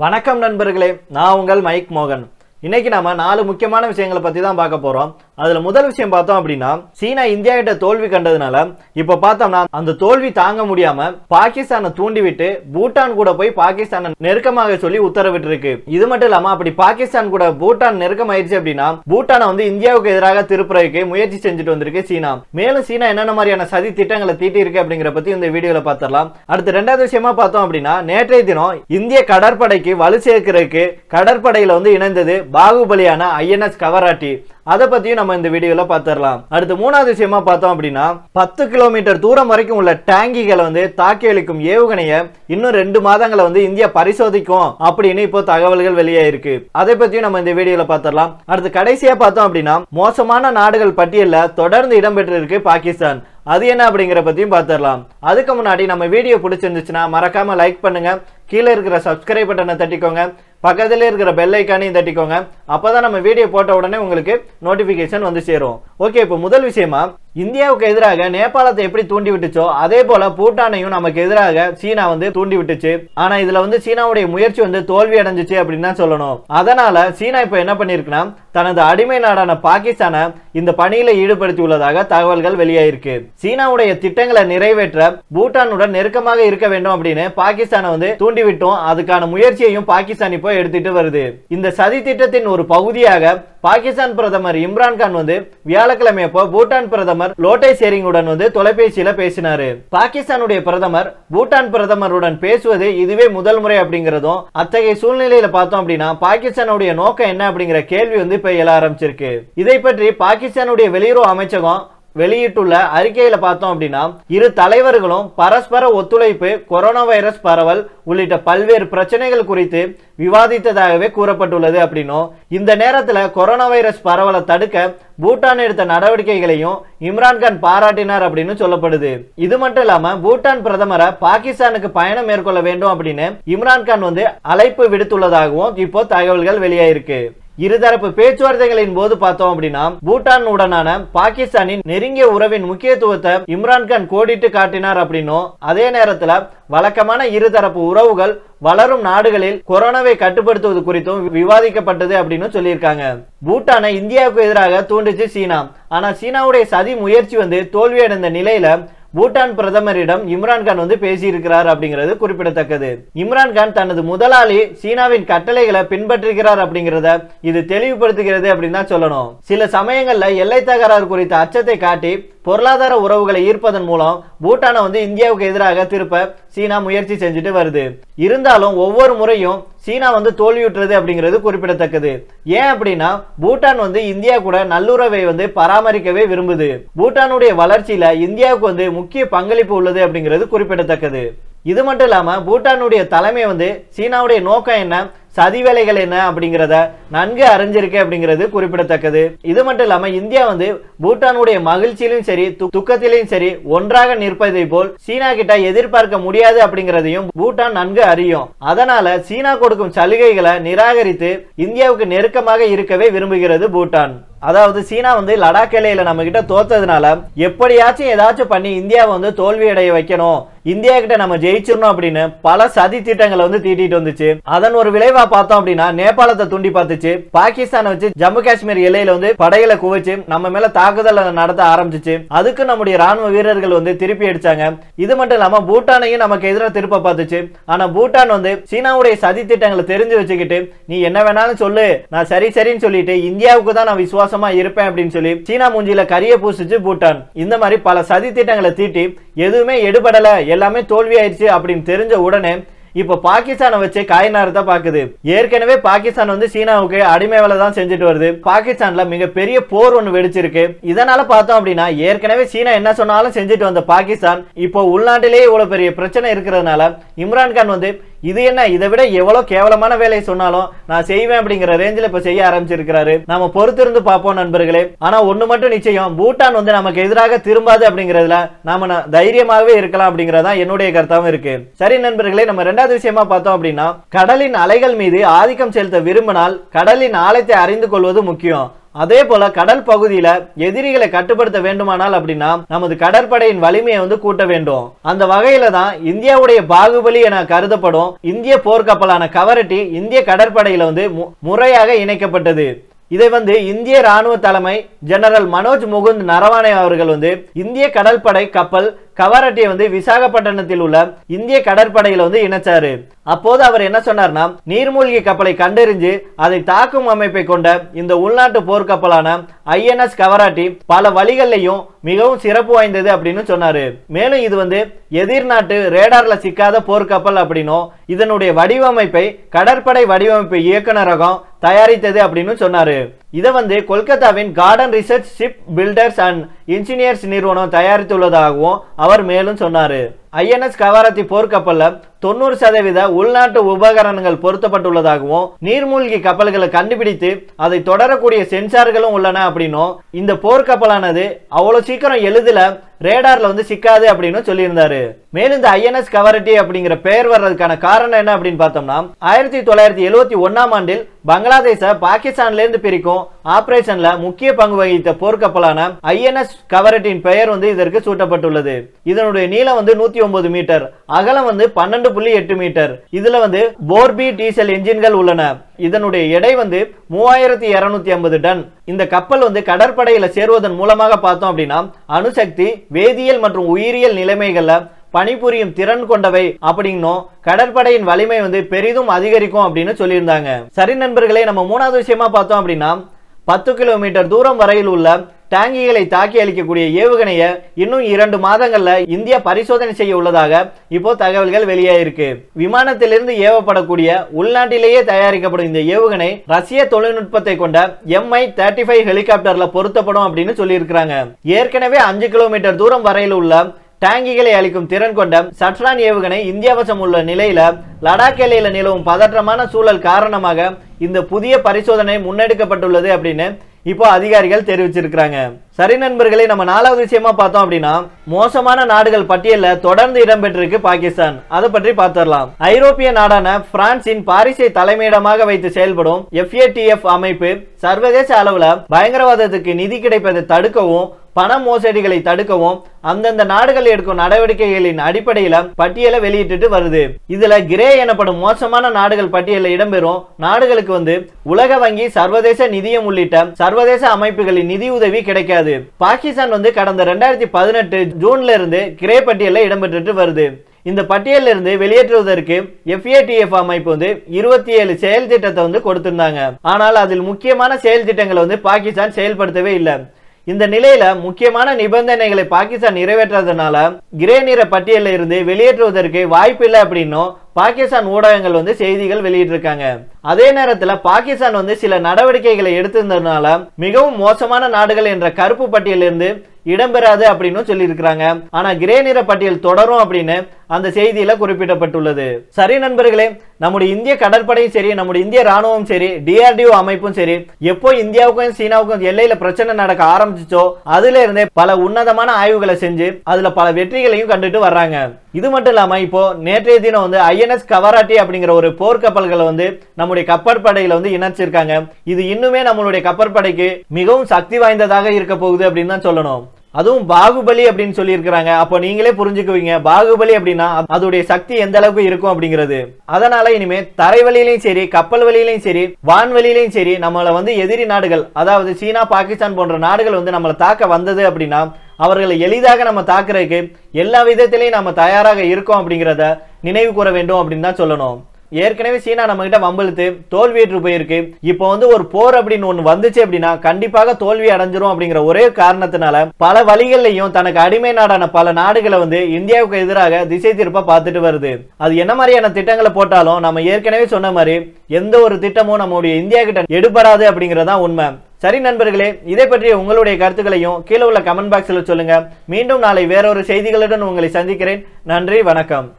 வணக்கம் நண்பர்களே நான் உங்கள் மைக் மோகன். இன்னைக்கு நாம நாலு முக்கியமான விஷயங்களை பற்றி தான் பார்க்க போகிறோம் அதுல முதல் விஷயம் பார்த்தோம் அப்படின்னா சீனா இந்தியா கிட்ட தோல்வி கண்டதுனால இப்ப பார்த்தோம்னா அந்த தோல்வி தாங்க முடியாம பாகிஸ்தானை தூண்டிவிட்டு பூட்டான் கூட போய் பாகிஸ்தானை நெருக்கமாக சொல்லி உத்தரவிட்டு இருக்கு இது மட்டும் இல்லாம அப்படி பாகிஸ்தான் கூட பூட்டான் நெருக்கமாயிருச்சு அப்படின்னா பூட்டானை வந்து இந்தியாவுக்கு எதிராக திருப்புறதுக்கு முயற்சி செஞ்சுட்டு வந்திருக்கு சீனா. மேலும் சீனா என்னென்ன மாதிரியான சதி திட்டங்களை தீட்டி இருக்கு அப்படிங்கிற பத்தி இந்த வீடியோல பார்த்தரலாம் அடுத்து ரெண்டாவது விஷயமா பார்த்தோம் அப்படின்னா நேற்றைய தினம் இந்திய கடற்படைக்கு வலு சேர்க்கிறதுக்கு கடற்படையில வந்து இணைந்தது பாகுபலியான ஐஎன்எஸ் கவராட்டி. அதை பத்தியும் நம்ம நம்ம இந்த வீடியோல பார்த்துடலாம் அடுத்து மூணாவது விஷயமா பார்த்தோம் அப்படின்னா பத்து கிலோமீட்டர் தூரம் வரைக்கும் உள்ள டேங்கிகளை வந்து தாக்கி அளிக்கும் ஏவுகணையை இன்னும் ரெண்டு மாதங்களை வந்து இந்தியா பரிசோதிக்கும் அப்படின்னு இப்போ தகவல்கள் வெளியாயிருக்கு அதை பத்தியும் நம்ம இந்த வீடியோல பார்த்துடலாம் அடுத்து கடைசியா பார்த்தோம் அப்படின்னா மோசமான நாடுகள் பட்டியலில் தொடர்ந்து இடம்பெற்று இருக்கு பாகிஸ்தான். அது என்ன அப்படிங்கிற பத்தியும் பார்த்துடலாம் அதுக்கு முன்னாடி நம்ம வீடியோ பிடிச்சிருந்துச்சுன்னா மறக்காம லைக் பண்ணுங்க. கீழே இருக்கிற சப்ஸ்கிரைப் பட்டனை தட்டிக்கோங்க. பக்கத்திலே இருக்கிற பெல்லைக்கானையும் தட்டிக்கோங்க தட்டிக்கோங்க. அப்பதான் நம்ம வீடியோ போட்ட உடனே உங்களுக்கு நோட்டிஃபிகேஷன் வந்து சேரும். ஓகே இப்போ முதல் விஷயமா இந்தியாவுக்கு எதிராக நேபாளத்தை எப்படி தூண்டி விட்டுச்சோ அதே போல பூட்டானையும் நமக்கு எதிராக சீனா வந்து தூண்டி விட்டுச்சு ஆனா இதுல வந்து சீனாவுடைய முயற்சி வந்து தோல்வி அடைஞ்சிச்சு அப்படின்னு தான் சொல்லணும். அதனால சீனா இப்ப என்ன பண்ணிருக்குன்னா தனது அடிமை நாடான பாகிஸ்தானை இந்த பணியில ஈடுபடுத்தி உள்ளதாக தகவல்கள் வெளியாயிருக்கு. சீனாவுடைய திட்டங்களை நிறைவேற்ற பூட்டானுடன் நெருக்கமாக இருக்க வேண்டும் அப்படின்னு பாகிஸ்தானை வந்து தூண்டிவிட்டோம். அதுக்கான முயற்சியையும் பாகிஸ்தான் இப்போ எடுத்துட்டு வருது. இந்த சதி திட்டத்தின் ஒரு பகுதியாக பாகிஸ்தான் பிரதமர் இம்ரான்கான் வந்து வியாழக்கிழமை அப்போ பூட்டான் பிரதமர் லோட்டே சேரிங்குடன் வந்து தொலைபேசியில பேசினாரு. பாகிஸ்தானுடைய பிரதமர் பூட்டான் பிரதமருடன் பேசுவது இதுவே முதல் முறை அப்படிங்கிறதும் அத்தகைய சூழ்நிலையில பார்த்தோம் அப்படின்னா பாகிஸ்தானுடைய நோக்கம் என்ன அப்படிங்கிற கேள்வி வந்து இப்ப எழ ஆரம்பிச்சிருக்கு. இதை பற்றி பாகிஸ்தானுடைய வெளியுறவு அமைச்சகம் வெளியிட்டுள்ள அறிக்கையில பார்த்தோம் அப்படின்னா இரு தலைவர்களும் பரஸ்பர ஒத்துழைப்பு கொரோனா வைரஸ் பரவல் உள்ளிட்ட பல்வேறு பிரச்சனைகள் குறித்து விவாதித்ததாகவே கூறப்பட்டுள்ளது அப்படின்னும் இந்த நேரத்தில் கொரோனா வைரஸ் பரவலை தடுக்க பூட்டான் எடுத்த நடவடிக்கைகளையும் இம்ரான்கான் பாராட்டினார் அப்படின்னு சொல்லப்படுது. இது மட்டும் இல்லாம பூட்டான் பிரதமரை பாகிஸ்தானுக்கு பயணம் மேற்கொள்ள வேண்டும் அப்படின்னு இம்ரான்கான் வந்து அழைப்பு விடுத்துள்ளதாகவும் இப்போ தகவல்கள் வெளியாயிருக்கு. இருதரப்பு பேச்சுவார்த்தைகளின் போது பார்த்தோம் அப்படின்னா பூட்டான் உடனான பாகிஸ்தானின் நெருங்கிய உறவின் முக்கியத்துவத்தை இம்ரான்கான் கோடிட்டு காட்டினார் அப்படின்னும் அதே நேரத்துல வழக்கமான இருதரப்பு உறவுகள் வளரும் நாடுகளில் கொரோனாவை கட்டுப்படுத்துவது குறித்தும் விவாதிக்கப்பட்டது அப்படின்னு சொல்லியிருக்காங்க. பூட்டானை இந்தியாவுக்கு எதிராக தூண்டுச்சு சீனா. ஆனா சீனாவுடைய சதி முயற்சி வந்து தோல்வியடைந்த நிலையில பூட்டான் பிரதமரிடம் இம்ரான்கான் வந்து பேசியிருக்கிறார் அப்படிங்கிறது குறிப்பிடத்தக்கது. இம்ரான்கான் தனது முதலாளி சீனாவின் கட்டளைகளை பின்பற்றுகிறார் அப்படிங்கிறத இது தெளிவுபடுத்துகிறது அப்படின்னு தான் சொல்லணும். சில சமயங்கள்ல எல்லை தகராறு குறித்த அச்சத்தை காட்டி பொருளாதார உறவுகளை ஈர்ப்பதன் மூலம் பூட்டானை வந்து இந்தியாவுக்கு எதிராக திருப்ப சீனா முயற்சி செஞ்சுட்டு வருது. இருந்தாலும் ஒவ்வொரு முறையும் சீனா வந்து தோல்வியுற்றது அப்படிங்கிறது குறிப்பிடத்தக்கது. ஏன் அப்படின்னா பூட்டான் வந்து இந்தியா கூட நல்லுறவை வந்து பராமரிக்கவே விரும்புது. பூட்டானுடைய வளர்ச்சியில இந்தியாவுக்கு வந்து முக்கிய பங்களிப்பு உள்ளது அப்படிங்கிறது குறிப்பிடத்தக்கது. இது மட்டும் இல்லாமல் பூட்டானுடைய தலைமை வந்து சீனாவுடைய நோக்கம் என்ன? சதி வேலைகள் என்ன அப்படிங்கிறத நன்கு அறிஞ்சிருக்கு அப்படிங்கிறது குறிப்பிடத்தக்கது. இது மட்டும் இல்லாம இந்தியா வந்து பூட்டானுடைய மகிழ்ச்சியிலும் சரி துக்கத்திலும் சரி ஒன்றாக நிற்பதை போல் சீனா கிட்ட எதிர்பார்க்க முடியாது அப்படிங்கிறதையும் பூட்டான் நன்கு அறியும். அதனால சீனா கொடுக்கும் சலுகைகளை நிராகரித்து இந்தியாவுக்கு நெருக்கமாக இருக்கவே விரும்புகிறது பூட்டான். அதாவது சீனா வந்து லடாக் எல்லையில நம்ம கிட்ட தோத்ததுனால எப்படியாச்சும் ஏதாச்சும் பண்ணி இந்தியாவை வந்து தோல்வி அடைய வைக்கணும் இந்தியா கிட்ட நம்ம ஜெயிச்சிடணும் அப்படின்னு பல சதி திட்டங்களை வந்து தீட்டிட்டு வந்துச்சு. அதன் ஒரு விளைவா பார்த்தோம் அப்படின்னா நேபாளத்தை தூண்டி பார்த்துச்சு. பாகிஸ்தானை வச்சு ஜம்மு காஷ்மீர் எல்லையில வந்து படைகளை குவிச்சு நம்ம மேல தாக்குதல் நடத்த ஆரம்பிச்சிச்சு. அதுக்கு நம்முடைய ராணுவ வீரர்கள் வந்து திருப்பி அடிச்சாங்க. இது மட்டும் இல்லாம பூட்டானையும் நமக்கு எதிராக திருப்ப பார்த்துச்சு. ஆனா பூட்டான் வந்து சீனாவுடைய சதி திட்டங்களை தெரிஞ்சு வச்சுக்கிட்டு நீ என்ன வேணாலும் சொல்லு. நான் சரி சரின்னு சொல்லிட்டு இந்தியாவுக்கு தான் நான் விசுவாசமா இருப்பேன் அப்படின்னு சொல்லி சீனா மூஞ்சியில கரிய பூசிச்சு பூட்டான். இந்த மாதிரி பல சதி திட்டங்களை தீட்டி எதுவுமே எடுபடல எல்லாமே தோல்வி ஆயிடுச்சு அப்படின்னு தெரிஞ்ச உடனே இப்போ பாகிஸ்தானை வச்சு காய்நாரத்தை பாக்குது. ஏற்கனவே பாகிஸ்தான் வந்து சீனாவுக்கு அடிமை வேலை தான் செஞ்சுட்டு வருது. பாகிஸ்தான்ல மிகப்பெரிய போர் ஒன்று வெடிச்சிருக்கு. இதனால பார்த்தோம் அப்படின்னா ஏற்கனவே சீனா என்ன சொன்னாலும் செஞ்சுட்டு வந்த பாகிஸ்தான் இப்போ உள்நாட்டிலேயே இவ்வளவு பெரிய பிரச்சனை இருக்கிறதுனால இம்ரான்கான் வந்து இது என்ன? இதை விட எவ்வளவு கேவலமான வேலையை சொன்னாலும் நான் செய்வேன் அப்படிங்கிற ரேஞ்சில் இப்ப செய்ய ஆரம்பிச்சிருக்கிறாரு. நம்ம பொறுத்திருந்து பார்ப்போம் நண்பர்களே. ஆனா ஒண்ணு மட்டும் நிச்சயம். பூட்டான் வந்து நமக்கு எதிராக திரும்பாது அப்படிங்கிறதுல நாம தைரியமாகவே இருக்கலாம் அப்படிங்கறதா என்னுடைய கருத்தாவும் இருக்கு. சரி நண்பர்களே நம்ம ரெண்டாவது விஷயமா பார்த்தோம் அப்படின்னா கடலின் அலைகள் மீது ஆதிக்கம் செலுத்த விரும்பினால் கடலின் ஆழத்தை அறிந்து கொள்வது முக்கியம். அதே போல கடல் பகுதியில எதிரிகளை கட்டுப்படுத்த வேண்டுமானால் அப்படின்னா நமது கடற்படையின் வலிமையை வந்து கூட்ட வேண்டும். அந்த வகையில தான் இந்தியாவுடைய பாகுபலி என கருதப்படும் இந்திய போர்க்கப்பலான கவரட்டி இந்திய கடற்படையில வந்து மு- முறையாக இணைக்கப்பட்டது. இதை வந்து இந்திய ராணுவ தலைமை ஜெனரல் மனோஜ் முகுந்த் நரவானே அவர்கள் வந்து இந்திய கடற்படை கப்பல் கவரட்டியை வந்து விசாகப்பட்டினத்தில் உள்ள இந்திய கடற்படையில வந்து இணைச்சாரு. அப்போது அவர் என்ன சொன்னார்னா நீர்மூழ்கி கப்பலை கண்டறிஞ்சு அதை தாக்கும் அமைப்பை கொண்ட இந்த உள்நாட்டு போர்க்கப்பலான ஐஎன்எஸ் கவராட்டி பல வழிகள்லையும் மிகவும் சிறப்பு வாய்ந்தது அப்படின்னு சொன்னாரு. மேலும் இது வந்து எதிர்நாட்டு ரேடார்ல சிக்காத போர்க்கப்பல் அப்படின்னும் இதனுடைய வடிவமைப்பை கடற்படை வடிவமைப்பு இயக்குநரகம் தயாரித்தது அப்படின்னு சொன்னாரு. இதை வந்து கொல்கத்தாவின் Garden Reach Shipbuilders and Engineers நிறுவனம் தயாரித்துள்ளதாகவும் அவர் மேலும் சொன்னாரு. ஐஎன்எஸ் கவாரத்தி போர்க்கப்பல்ல தொண்ணூறு சதவீத உள்நாட்டு உபகரணங்கள் பொருத்தப்பட்டுள்ளதாகவும் நீர்மூழ்கி கப்பல்களை கண்டுபிடித்து அதை தொடரக்கூடிய சென்சார்களும் உள்ளன அப்படின்னும். இந்த போர்க்கப்பலானது அவ்வளவு சீக்கிரம் எளிதில் ரேடார்ல வந்து சிக்காது அப்படின்னு சொல்லியிருந்தாரு. மேலும் இந்த ஐஎன்எஸ் கவரட்டி அப்படிங்கிற பெயர் வர்றதுக்கான காரணம் என்ன அப்படின்னு பார்த்தோம்னா ஆயிரத்தி தொள்ளாயிரத்தி எழுபத்தி ஒன்னாம் ஆண்டில் பங்களாதேச பாகிஸ்தான்ல இருந்து பிரிக்கும் ஆபரேஷன்ல முக்கிய பங்கு வகித்த போர்க்கப்பலான ஐஎன்எஸ் கவரட்டின் பெயர் வந்து இதற்கு சூட்டப்பட்டுள்ளது. இதனுடைய நீளம் வந்து நூத்தி ஒன்பது மீட்டர் அகலம் வந்து பன்னெண்டு புள்ளி எட்டு மீட்டர். இதுல வந்து போர்பி டீசல் என்ஜின்கள் உள்ளன. இதனுடைய எடை வந்து மூவாயிரத்தி இருநூத்தி ஐம்பது டன். இந்த கப்பல் வந்து கடற்படையில சேருவதன் மூலமாக பார்த்தோம் அப்படின்னா அணுசக்தி வேதியியல் மற்றும் உயிரியல் நிலைமைகள்ல பணிபுரியும் திறன் கொண்டவை அப்படின்னும் கடற்படையின் வலிமை வந்து பெரிதும் அதிகரிக்கும் அப்படின்னு சொல்லியிருந்தாங்க. சரி நண்பர்களே நம்ம மூணாவது விஷயமா பார்த்தோம் அப்படின்னா பத்து கிலோமீட்டர் தூரம் வரையில் உள்ள டேங்கிகளை தாக்கி அளிக்கக்கூடிய ஏவுகணையை இன்னும் இரண்டு மாதங்களில் இந்தியா பரிசோதனை செய்ய உள்ளதாக இப்போ தகவல்கள் வெளியாயிருக்கு. விமானத்திலிருந்து ஏவப்படக்கூடிய உள்நாட்டிலேயே தயாரிக்கப்படும் இந்த ஏவுகணை ரஷ்ய தொழில்நுட்பத்தை கொண்ட எம்ஐ தேர்ட்டி ஃபைவ் ஹெலிகாப்டர்ல பொருத்தப்படும் அப்படின்னு சொல்லியிருக்கிறாங்க. ஏற்கனவே அஞ்சு கிலோமீட்டர் தூரம் வரையில் உள்ள டேங்கிகளை அளிக்கும் திறன் கொண்ட சட்ரான் ஏவுகணை இந்தியாவசம் உள்ள நிலையில லடாக் எல்லையில நிலவும் பதற்றமான சூழல் காரணமாக இந்த புதிய பரிசோதனை முன்னெடுக்கப்பட்டுள்ளது அப்படின்னு இப்போ அதிகாரிகள் தெரிவிச்சிருக்கிறாங்க. சரி நண்பர்களை நம்ம நாலாவது விஷயமா பார்த்தோம் அப்படின்னா மோசமான நாடுகள் பட்டியலில் தொடர்ந்து இடம்பெற்றிருக்கு பாகிஸ்தான். அதை பற்றி பார்த்துடலாம். ஐரோப்பிய நாடான பிரான்சின் பாரிஸை தலைமையிடமாக வைத்து செயல்படும் எஃப்ஏடிஎஃப் அமைப்பு சர்வதேச அளவுல பயங்கரவாதத்துக்கு நிதி கிடைப்பதை தடுக்கவும் பண மோசடிகளை தடுக்கவும் அந்தந்த நாடுகள் எடுக்கும் நடவடிக்கைகளின் அடிப்படையில பட்டியலை வெளியிட்டு வருது. இதுல கிரே எனப்படும் மோசமான நாடுகள் பட்டியலில் இடம்பெறும். நாடுகளுக்கு வந்து உலக வங்கி சர்வதேச நிதியம் உள்ளிட்ட சர்வதேச அமைப்புகளின் நிதி உதவி கிடைக்காது. பாகிஸ்தான் வந்து கடந்த ரெண்டாயிரத்தி பதினெட்டு ஜூன்ல இருந்து கிரே பட்டியலில் இடம்பெற்று வருது. இந்த பட்டியலில் இருந்து வெளியேற்றுவதற்கு எஃப்ஏடிஎஃப் அமைப்பு வந்து இருபத்தி ஏழு செயல் திட்டத்தை வந்து கொடுத்திருந்தாங்க. ஆனால் அதில் முக்கியமான செயல் திட்டங்களை வந்து பாகிஸ்தான் செயல்படுத்தவே இல்லை. இந்த நிலையில முக்கியமான நிபந்தனைகளை பாகிஸ்தான் நிறைவேற்றதுனால கிரே நிற பட்டியலில் இருந்து வெளியேற்றுவதற்கு வாய்ப்பு இல்லை அப்படின்னும் பாகிஸ்தான் ஊடகங்கள் வந்து செய்திகள் வெளியிட்டிருக்காங்க. அதே நேரத்தில் பாகிஸ்தான் வந்து சில நடவடிக்கைகளை எடுத்திருந்ததுனால மிகவும் மோசமான நாடுகள் என்ற கருப்பு பட்டியலிருந்து இடம்பெறாது அப்படின்னு சொல்லியிருக்கிறாங்க. ஆனா கிரே நிற பட்டியல் தொடரும் அப்படின்னு அந்த செய்தியில குறிப்பிடப்பட்டுள்ளது. சரி நண்பர்களே நம்முடைய இந்திய கடற்படையும் சரி நம்முடைய இந்திய ராணுவம் சரி டிஆர்டிஓ அமைப்பும் சரி எப்போ இந்தியாவுக்கும் சீனாவுக்கும் எல்லையில பிரச்சனை நடக்க ஆரம்பிச்சிச்சோ அதுல இருந்தே பல உன்னதமான ஆய்வுகளை செஞ்சு அதுல பல வெற்றிகளையும் கண்டுட்டு வர்றாங்க. இது மட்டும் இல்லாம இப்போ நேற்றைய தினம் வந்து ஐஎன்எஸ் கவராட்டி அப்படிங்கிற ஒரு போர்க்கப்பல்களை வந்து நம்முடைய கப்பற்படையில வந்து இணைச்சிருக்காங்க. இது இன்னுமே நம்மளுடைய கப்பற்படைக்கு மிகவும் சக்தி வாய்ந்ததாக இருக்க போகுது அப்படின்னு தான் சொல்லணும். அதுவும் பாகுபலி அப்படின்னு சொல்லியிருக்கிறாங்க. அப்போ நீங்களே புரிஞ்சுக்குவீங்க. பாகுபலி அப்படின்னா அதோடைய சக்தி எந்த அளவுக்கு இருக்கும் அப்படிங்கிறது. அதனால இனிமே தரை வழியிலையும் சரி கப்பல் வழியிலையும் சரி வான்வெளியிலையும் சரி நம்மளை வந்து எதிரி நாடுகள் அதாவது சீனா பாகிஸ்தான் போன்ற நாடுகள் வந்து நம்மளை தாக்க வந்தது அப்படின்னா அவர்களை எளிதாக நம்ம தாக்குறதுக்கு எல்லா விதத்திலையும் நம்ம தயாராக இருக்கோம் அப்படிங்கிறத நினைவு கூற வேண்டும் அப்படின்னு தான் சொல்லணும். ஏற்கனவே சீனா நம்ம கிட்ட வம்பழுத்து தோல்வியேற்று போயிருக்கு. இப்போ வந்து ஒரு போர் அப்படின்னு ஒண்ணு வந்துச்சு அப்படின்னா கண்டிப்பாக தோல்வி அடைஞ்சிரும் அப்படிங்கிற ஒரே காரணத்தினால பல வழிகள்லையும் தனக்கு அடிமை நாடான பல நாடுகளை வந்து இந்தியாவுக்கு எதிராக திசை திருப்ப பார்த்துட்டு வருது. அது என்ன மாதிரியான திட்டங்களை போட்டாலும் நம்ம ஏற்கனவே சொன்ன மாதிரி எந்த ஒரு திட்டமும் நம்மளுடைய இந்தியா கிட்ட எடுபடாது அப்படிங்கறதுதான் உண்மை. சரி நண்பர்களே இதை பற்றிய உங்களுடைய கருத்துக்களையும் கீழே உள்ள கமெண்ட் பாக்ஸில் சொல்லுங்க. மீண்டும் நாளை வேறொரு செய்திகளுடன் உங்களை சந்திக்கிறேன். நன்றி வணக்கம்.